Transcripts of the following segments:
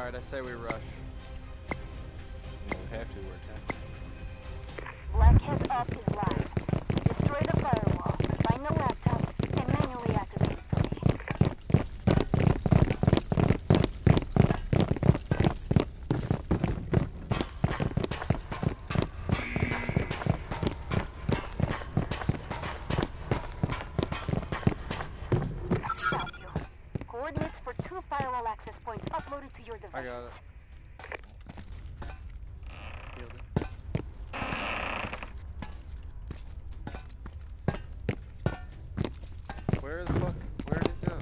Alright, I say we rush. We don't have to. We're attacking. Blackhead up is live. Destroy the firewall, find the laptop, and manually activate it for me. Salvio. Coordinates for two firewall access points uploaded to your I got it. devices. Healed it. Where the fuck? Where did it go?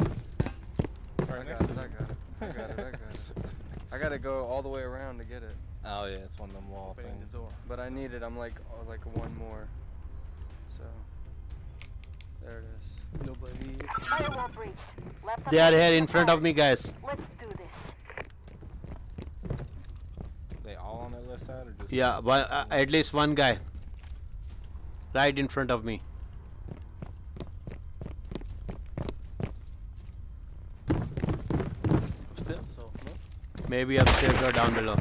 I Right got next it, to I me. got it. I got it, I got it. I gotta go all the way around to get it. Oh yeah, it's one of them wall Opening things. the door. But I need it, I'm like, oh, like one more. So, there it is. Nobody. Firewall breached. Laptop They are here in access front of denied. me, guys. Let's do this. They all on that left side or just? Yeah, one, uh, at least one guy. Right in front of me. Upstairs, so no. Maybe upstairs or down below.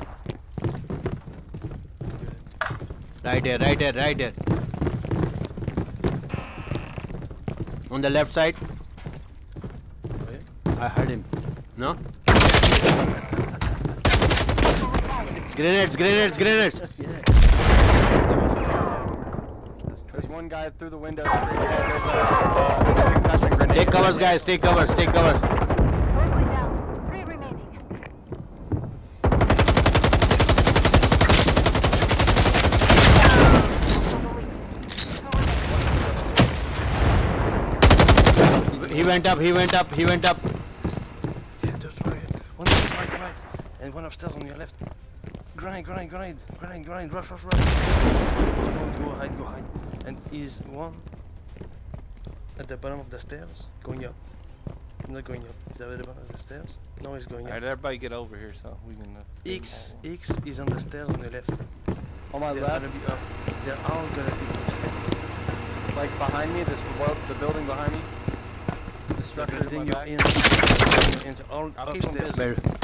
Right there, right there, right there. On the left side. I heard him. No? Grenades, grenades, grenades. Yeah. There's one guy through the window straight ahead. There's a, uh, there's a concussion grenade. Take covers, guys. Take covers, take cover. Down. Three remaining. He went up, he went up, he went up. Yeah, just right. One right, right, right. And one upstairs on your left. Grind, grind, grind, grind, grind, rush, rush, rush. Go, go hide, go hide. And is one at the bottom of the stairs, going up. Not going up. Is that at the bottom of the stairs? No, he's going Alright, up. everybody get over here so we can. Uh, X, X is on the stairs on the left. On my They're left, gonna be up. They're all gonna be upstairs. like behind me, this the building behind me. The The structure in building my you're back. in. Into all I'll keep 'em upstairs. busy. Where?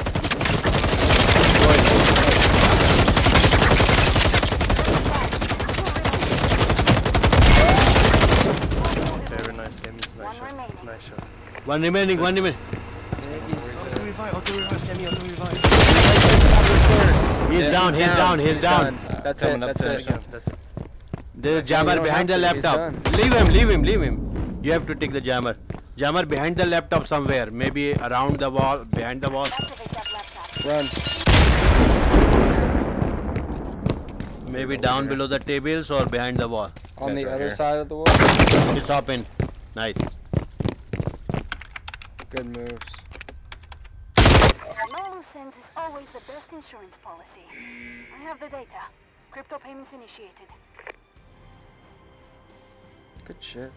Very nice, Demi. One Nice shot. remaining. Nice shot. One remaining, one remaining. Auto revive, auto revive, Demi, auto revive. He's down, he's down, he's down. That's Coming it, up that's there it. That's it. There's a jammer behind the have to, he's laptop. Leave him, leave him, leave him. You have to take the jammer. Jammer behind the laptop somewhere. Maybe around the wall, behind the wall. Activate that laptop. Run. Maybe down below the tables or behind the wall. On the other side of the wall. It's open. Nice. Good moves. No loose ends is always the best insurance policy. I have the data. Crypto payments initiated. Good shit.